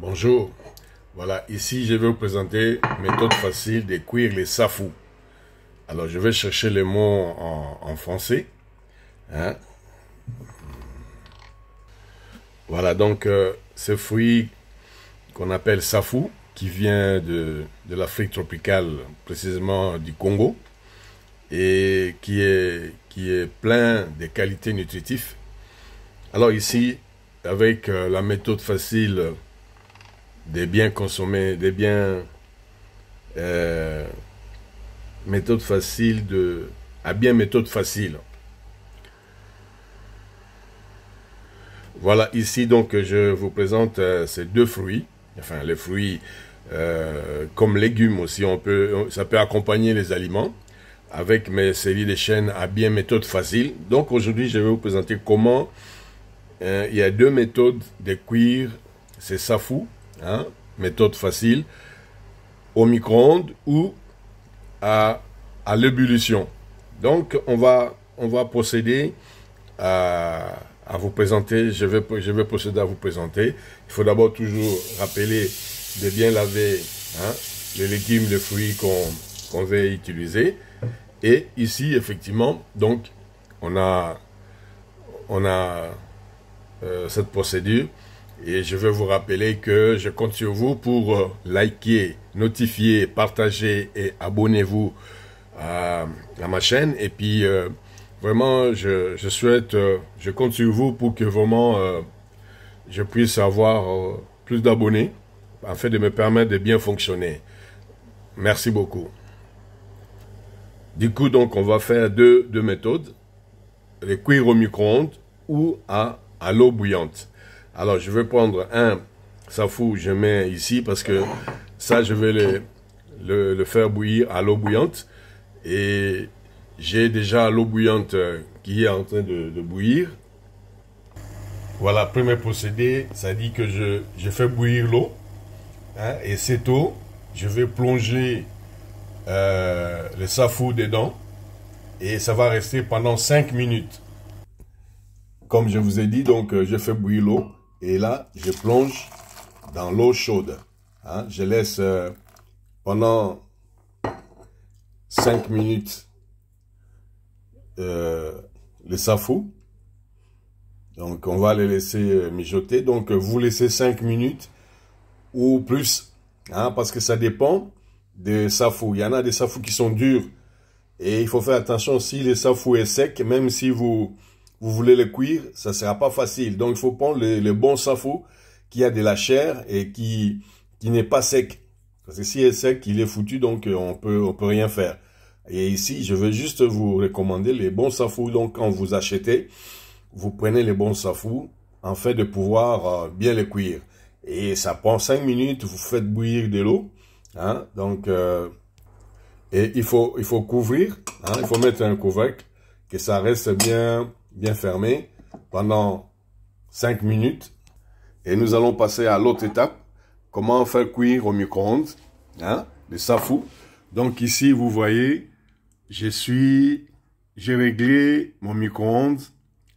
Bonjour. Voilà, ici je vais vous présenter méthode facile de cuire les safou. Alors je vais chercher les mots en, français. Hein. Voilà, donc euh, ce fruit qu'on appelle safou, qui vient de, l'Afrique tropicale, précisément du Congo, et qui est, qui est plein de qualités nutritives. Alors ici, avec euh, la méthode facile des biens consommés, des biens... Euh, méthode facile de... à bien méthode facile. Voilà, ici donc je vous présente euh, ces deux fruits, enfin les fruits euh, comme légumes aussi, on peut, ça peut accompagner les aliments avec mes séries de chaînes à bien méthode facile. Donc aujourd'hui je vais vous présenter comment il y a deux méthodes de cuire ces safou Hein, méthode facile, au micro-ondes ou à, à l'ébullition. Donc, on va, on va procéder à, à, vous présenter, je vais, je vais procéder à vous présenter. Il faut d'abord toujours rappeler de bien laver hein, les légumes, les fruits qu'on va utiliser. Et ici, effectivement, donc, on a, on a euh, cette procédure. Et je veux vous rappeler que je compte sur vous pour euh, liker, notifier, partager et abonnez-vous à, ma chaîne. Et puis, euh, vraiment, je, souhaite, euh, je compte sur vous pour que vraiment je puisse avoir plus d'abonnés afin de me permettre de bien fonctionner. Merci beaucoup. Du coup, donc, on va faire deux, deux méthodes. Les cuire au micro-ondes ou à, à l'eau bouillante. Alors, je vais prendre un safou, je mets ici parce que ça, je vais le, faire bouillir à l'eau bouillante. Et j'ai déjà l'eau bouillante euh, qui est en train de, bouillir. Voilà, premier procédé, ça dit que je, je fais bouillir l'eau. Hein, et cette eau, je vais plonger euh, le safou dedans. Et ça va rester pendant 5 minutes. Comme je vous ai dit, donc euh, je fais bouillir l'eau. Et là, je plonge dans l'eau chaude. Hein. Je laisse euh, pendant 5 minutes euh, le safou. Donc, on va les laisser euh, mijoter. Donc, vous laissez 5 minutes ou plus. Hein, parce que ça dépend des safou. Il y en a des safou qui sont durs. Et il faut faire attention si le safou est sec, même si vous vous voulez le cuire, ça sera pas facile. Donc, il faut prendre le, le bon qui a de la chair et qui, qui n'est pas sec. Parce que s'il est sec, il est foutu, donc euh, on peut, on peut rien faire. Et ici, je veux juste vous recommander les bons safou. Donc, quand vous achetez, vous prenez les bons safou en fait de pouvoir euh, bien les cuire. Et ça prend 5 minutes, vous faites bouillir de l'eau. Hein, donc, euh, et il faut, il faut couvrir, hein, il faut mettre un couvercle, que ça reste bien, bien fermé pendant 5 minutes. Et nous allons passer à l'autre étape. Comment faire cuire au micro-ondes hein, le safou. Donc ici, vous voyez, je suis, j'ai réglé mon micro-ondes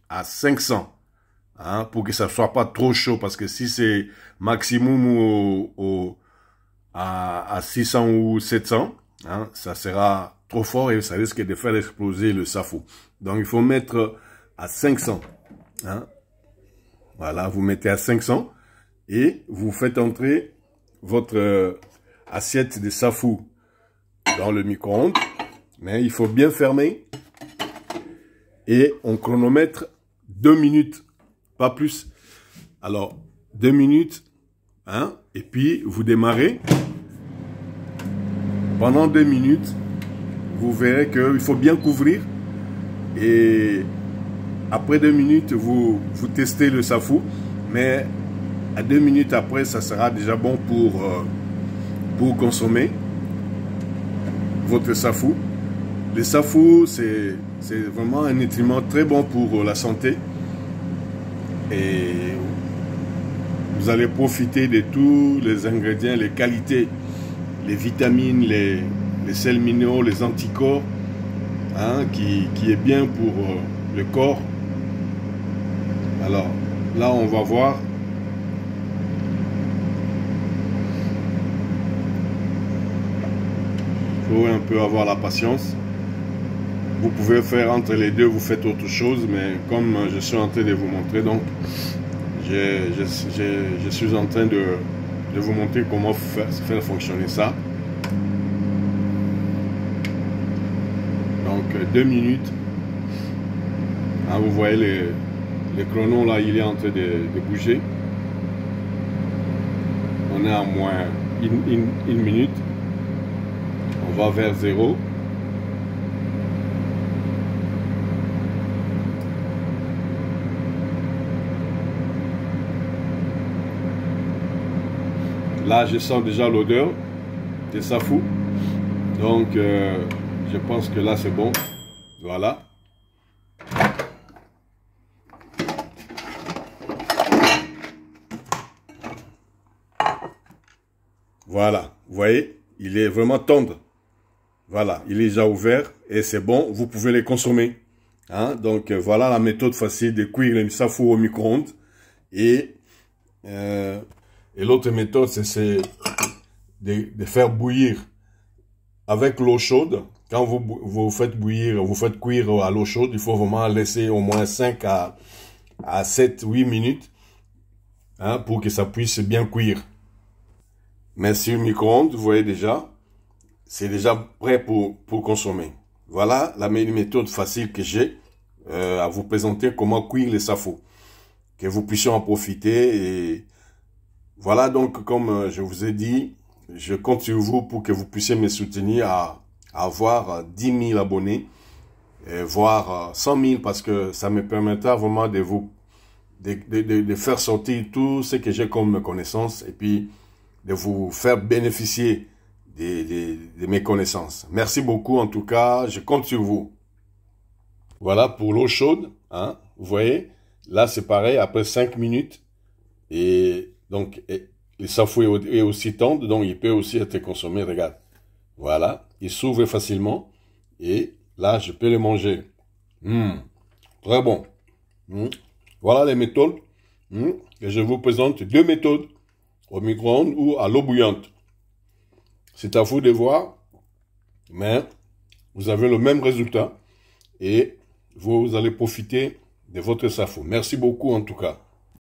à 500 hein, pour que ça soit pas trop chaud parce que si c'est maximum au, à, à 600 ou 700, hein, ça sera trop fort et ça risque de faire exploser le safou. Donc il faut mettre à 500. Hein? Voilà, vous mettez à 500 et vous faites entrer votre euh, assiette de safou dans le micro-ondes. Mais il faut bien fermer et on chronomètre deux minutes, pas plus. Alors, deux minutes, hein, et puis vous démarrez. Pendant deux minutes, vous verrez qu'il faut bien couvrir et après deux minutes, vous, vous testez le safou, mais à deux minutes après, ça sera déjà bon pour, euh, consommer votre safou. Le safou, c'est vraiment un nutriment très bon pour la santé. Et vous allez profiter de tous les ingrédients, les qualités, les vitamines, les, sels minéraux, les anticorps, hein, qui, qui, est bien pour euh, le corps alors, là, on va voir. Il faut un peu avoir la patience. Vous pouvez faire entre les deux, vous faites autre chose, mais comme euh, je suis en train de vous montrer, donc, je, suis en train de, vous montrer comment faire, fonctionner ça. Donc, deux minutes. Hein, vous voyez les le chrono là, il est en train de, bouger. On est à moins une, minute. On va vers zéro. Là, je sens déjà l'odeur de safou. Donc, euh, je pense que là, c'est bon. Voilà. Voilà, vous voyez, il est vraiment tendre. Voilà, il est déjà ouvert et c'est bon, vous pouvez les consommer. Hein? Donc euh, voilà la méthode facile de cuire les safou au micro-ondes. Et euh, et l'autre méthode, c'est de, de, faire bouillir avec l'eau chaude. Quand vous, vous faites bouillir, vous faites cuire à l'eau chaude, il faut vraiment laisser au moins 5 à, à 7, 8 minutes hein, pour que ça puisse bien cuire. Mais sur le micro-ondes, vous voyez déjà, c'est déjà prêt pour, pour consommer. Voilà la méthode facile que j'ai euh, à vous présenter comment cuire les safos. Que vous puissiez en profiter et voilà donc, comme euh, je vous ai dit, je compte sur vous pour que vous puissiez me soutenir à, avoir 10 000 abonnés, et voire 100 000 parce que ça me permettra vraiment de vous de, de, faire sortir tout ce que j'ai comme connaissances et puis de vous faire bénéficier de, mes connaissances. Merci beaucoup en tout cas, je compte sur vous. Voilà pour l'eau chaude, hein, vous voyez, là c'est pareil, après 5 minutes, et donc, le safou aussi tendre, donc il peut aussi être consommé, regarde. Voilà, il s'ouvre facilement et là, je peux le manger. Mmh. très bon. Mmh. Voilà les méthodes. Mmh. Et je vous présente deux méthodes, au micro-ondes ou à l'eau bouillante. C'est à vous de voir, mais vous avez le même résultat et vous allez profiter de votre safou. Merci beaucoup en tout cas.